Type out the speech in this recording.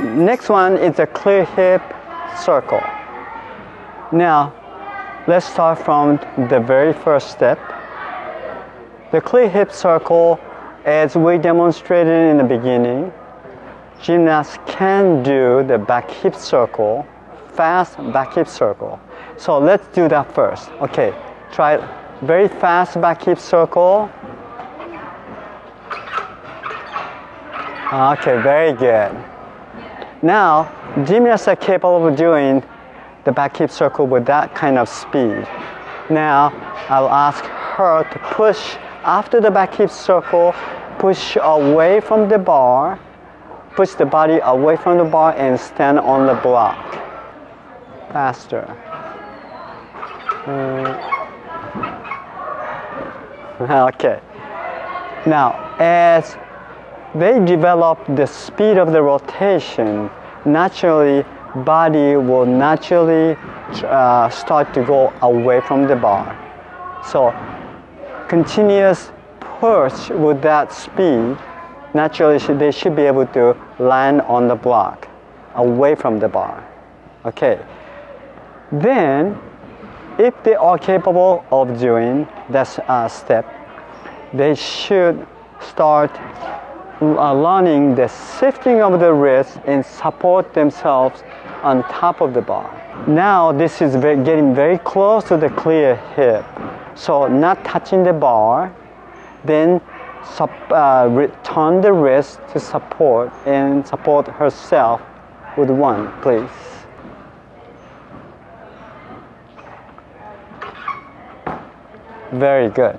Next one is a clear hip circle. Now, let's start from the very first step. The clear hip circle, as we demonstrated in the beginning, gymnasts can do the back hip circle, fast back hip circle. So let's do that first. Okay, try very fast back hip circle. Okay, very good. Now, gymnasts are capable of doing the back hip circle with that kind of speed. Now, I'll ask her to push after the back hip circle, push away from the bar, push the body away from the bar and stand on the block. Faster. Uh, okay. Now, as they develop the speed of the rotation, naturally body will naturally uh, start to go away from the bar. So continuous push with that speed, naturally they should be able to land on the block, away from the bar. Okay. Then, if they are capable of doing that uh, step, they should start learning the shifting of the wrist and support themselves on top of the bar. Now this is getting very close to the clear hip. So not touching the bar, then sup, uh, turn the wrist to support and support herself with one, please. Very good.